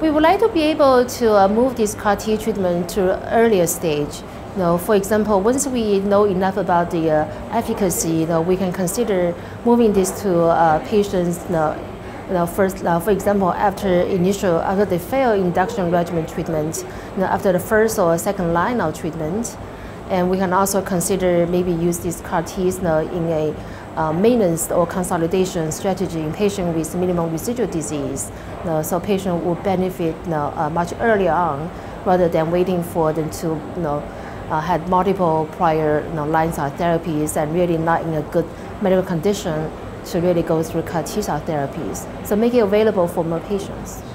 We would like to be able to uh, move this CAR T treatment to earlier stage. You know, for example, once we know enough about the uh, efficacy, you know, we can consider moving this to uh, patients. You know, you know, first, uh, for example, after initial, after they fail induction regimen treatment, you know, after the first or second line of treatment, and we can also consider maybe use these CAR Ts you know, in a uh, maintenance or consolidation strategy in patients with minimum residual disease. You know, so patient will benefit you know, uh, much earlier on rather than waiting for them to you know, uh, had multiple prior you know, lines of therapies and really not in a good medical condition to really go through CAR T cell therapies. So make it available for more patients.